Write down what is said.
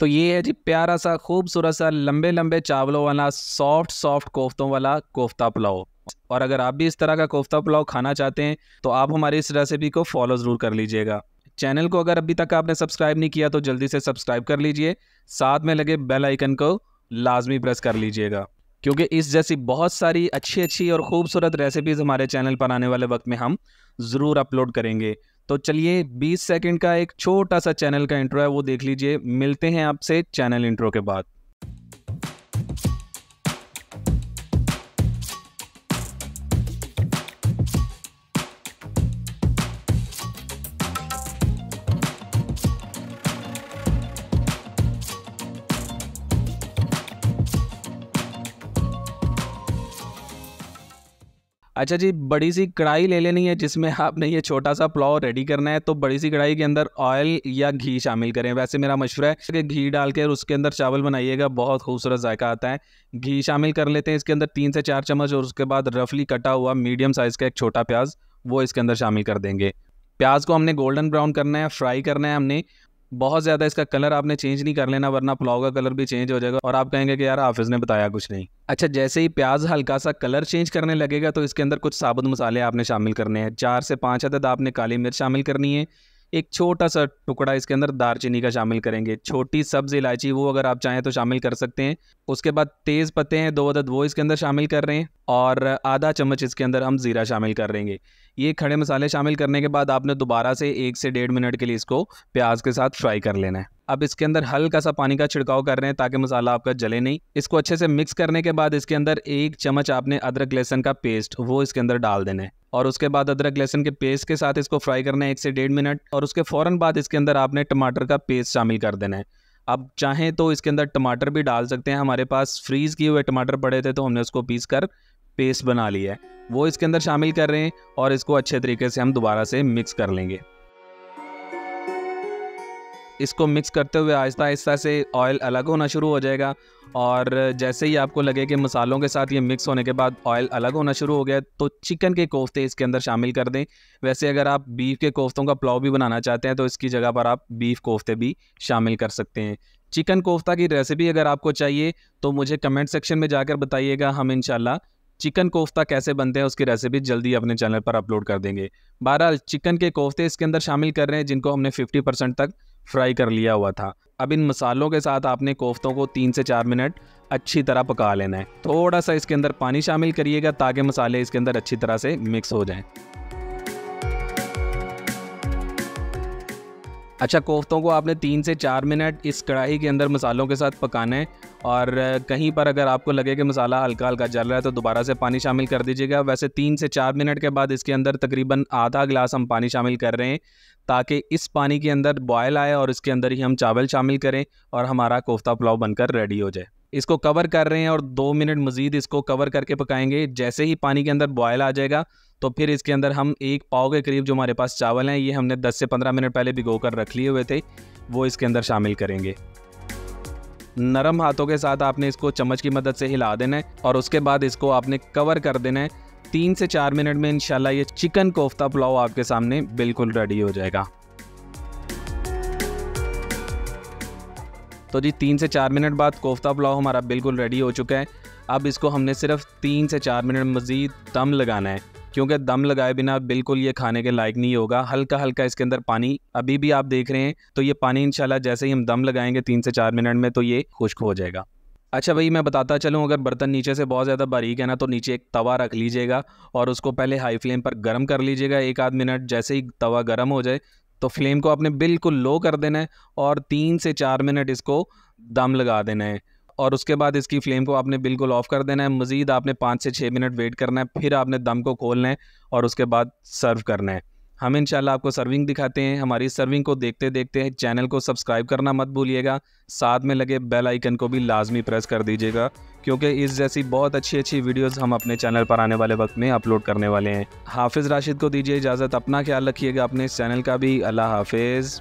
तो ये है जी प्यारा सा, खूबसूरत सा लंबे लंबे चावलों वाला सॉफ्ट सॉफ्ट कोफ्तों वाला कोफ्ता पुलाव। और अगर आप भी इस तरह का कोफ्ता पुलाव खाना चाहते हैं तो आप हमारी इस रेसिपी को फॉलो ज़रूर कर लीजिएगा। चैनल को अगर अभी तक आपने सब्सक्राइब नहीं किया तो जल्दी से सब्सक्राइब कर लीजिए। साथ में लगे बेल आइकन को लाजमी प्रेस कर लीजिएगा। क्योंकि इस जैसी बहुत सारी अच्छी अच्छी और खूबसूरत रेसिपीज़ हमारे चैनल पर आने वाले वक्त में हम ज़रूर अपलोड करेंगे। तो चलिए 20 सेकंड का एक छोटा सा चैनल का इंट्रो है, वो देख लीजिए। मिलते हैं आपसे चैनल इंट्रो के बाद। अच्छा जी, बड़ी सी कढ़ाई ले लेनी है जिसमें आपने ये छोटा सा पुलाव रेडी करना है तो बड़ी सी कढ़ाई के अंदर ऑयल या घी शामिल करें। वैसे मेरा मशवरा है कि घी डाल के उसके अंदर चावल बनाइएगा, बहुत खूबसूरत जायका आता है। घी शामिल कर लेते हैं इसके अंदर तीन से चार चम्मच और उसके बाद रफली कटा हुआ मीडियम साइज़ का एक छोटा प्याज, वो इसके अंदर शामिल कर देंगे। प्याज को हमने गोल्डन ब्राउन करना है फ्राई करना है हमने। बहुत ज़्यादा इसका कलर आपने चेंज नहीं कर लेना, वरना पुलाव का कलर भी चेंज हो जाएगा। और आप कहेंगे कि यार हाफिज़ ने बताया कुछ नहीं। अच्छा जैसे ही प्याज हल्का सा कलर चेंज करने लगेगा तो इसके अंदर कुछ साबुत मसाले आपने शामिल करने हैं। चार से पाँच अदद आपने काली मिर्च शामिल करनी है। एक छोटा सा टुकड़ा इसके अंदर दारचीनी का शामिल करेंगे। छोटी सब्ज़ इलायची, वो अगर आप चाहें तो शामिल कर सकते हैं। उसके बाद तेज़ पत्ते हैं, दो अदद वो इसके अंदर शामिल कर रहे हैं। और आधा चम्मच इसके अंदर हम ज़ीरा शामिल कर रहेंगे ये खड़े मसाले शामिल करने के बाद आपने दोबारा से एक से डेढ़ मिनट के लिए इसको प्याज के साथ फ्राई कर लेना है। अब इसके अंदर हल्का सा पानी का छिड़काव कर रहे हैं ताकि मसाला आपका जले नहीं। इसको अच्छे से मिक्स करने के बाद इसके अंदर एक चम्मच आपने अदरक लहसन का पेस्ट वो इसके अंदर डाल देना है। और उसके बाद अदरक लहसन के पेस्ट के साथ इसको फ्राई करना है एक से डेढ़ मिनट। और उसके फ़ौरन बाद इसके अंदर आपने टमाटर का पेस्ट शामिल कर देना है। अब चाहें तो इसके अंदर टमाटर भी डाल सकते हैं। हमारे पास फ्रीज़ किए हुए टमाटर पड़े थे तो हमने उसको पीस कर पेस्ट बना लिया है। वो इसके अंदर शामिल कर रहे हैं और इसको अच्छे तरीके से हम दोबारा से मिक्स कर लेंगे। इसको मिक्स करते हुए आहिस्ता आहिस्ता से ऑयल अलग होना शुरू हो जाएगा और जैसे ही आपको लगे कि मसालों के साथ ये मिक्स होने के बाद ऑयल अलग होना शुरू हो गया तो चिकन के कोफ्ते इसके अंदर शामिल कर दें। वैसे अगर आप बीफ के कोफ्तों का पुलाव भी बनाना चाहते हैं तो इसकी जगह पर आप बीफ कोफ्ते भी शामिल कर सकते हैं। चिकन कोफ्ता की रेसिपी अगर आपको चाहिए तो मुझे कमेंट सेक्शन में जाकर बताइएगा। हम इनशाला चिकन कोफ्ता कैसे बनते हैं, उसकी रेसिपी जल्दी अपने चैनल पर अपलोड कर देंगे। बहरहाल, चिकन के कोफ्ते इसके अंदर शामिल कर रहे हैं, जिनको हमने 50 परसेंट तक फ्राई कर लिया हुआ था। अब इन मसालों के साथ आपने कोफ्तों को तीन से चार मिनट अच्छी तरह पका लेना है। थोड़ा सा इसके अंदर पानी शामिल करिएगा, ताकि मसाले इसके अंदर अच्छी तरह से मिक्स हो जाएँ। अच्छा कोफ्तों को आपने तीन से चार मिनट इस कढ़ाई के अंदर मसालों के साथ पकाना है और कहीं पर अगर आपको लगे कि मसाला हल्का हल्का जल रहा है तो दोबारा से पानी शामिल कर दीजिएगा। वैसे तीन से चार मिनट के बाद इसके अंदर तकरीबन आधा गिलास हम पानी शामिल कर रहे हैं ताकि इस पानी के अंदर बॉयल आए और इसके अंदर ही हम चावल शामिल करें और हमारा कोफ्ता पुलाव बनकर रेडी हो जाए। इसको कवर कर रहे हैं और दो मिनट मज़ीद इसको कवर करके पकाएँगे। जैसे ही पानी के अंदर बॉयल आ जाएगा तो फिर इसके अंदर हम एक पाव के करीब जो हमारे पास चावल हैं, ये हमने 10 से 15 मिनट पहले भिगो कर रख लिए हुए थे, वो इसके अंदर शामिल करेंगे। नरम हाथों के साथ आपने इसको चम्मच की मदद से हिला देना है और उसके बाद इसको आपने कवर कर देना है। तीन से चार मिनट में इनशाला ये चिकन कोफ्ता पुलाव आपके सामने बिल्कुल रेडी हो जाएगा। तो जी, तीन से चार मिनट बाद कोफ्ता पुलाव हमारा बिल्कुल रेडी हो चुका है। अब इसको हमने सिर्फ़ तीन से चार मिनट मज़ीद दम लगाना है, क्योंकि दम लगाए बिना बिल्कुल ये खाने के लायक नहीं होगा। हल्का हल्का इसके अंदर पानी, अभी भी आप देख रहे हैं तो ये पानी इंशाल्लाह जैसे ही हम दम लगाएँगे तीन से चार मिनट में तो ये खुश्क हो जाएगा। अच्छा भाई, मैं बताता चलूँ, अगर बर्तन नीचे से बहुत ज़्यादा बारीक है ना तो नीचे एक तवा रख लीजिएगा और उसको पहले हाई फ्लेम पर गर्म कर लीजिएगा एक आध मिनट, जैसे ही तवा गर्म हो जाए तो फ्लेम को आपने बिल्कुल लो कर देना है और तीन से चार मिनट इसको दम लगा देना है। और उसके बाद इसकी फ्लेम को आपने बिल्कुल ऑफ़ कर देना है। मज़ीद आपने पाँच से छः मिनट वेट करना है, फिर आपने दम को खोलना है और उसके बाद सर्व करना है। हम इंशाल्लाह आपको सर्विंग दिखाते हैं। हमारी सर्विंग को देखते देखते चैनल को सब्सक्राइब करना मत भूलिएगा। साथ में लगे बेल आइकन को भी लाजमी प्रेस कर दीजिएगा, क्योंकि इस जैसी बहुत अच्छी अच्छी वीडियोस हम अपने चैनल पर आने वाले वक्त में अपलोड करने वाले हैं। हाफिज़ राशिद को दीजिए इजाज़त। अपना ख्याल रखिएगा अपने इस चैनल का भी। अल्लाह हाफिज़।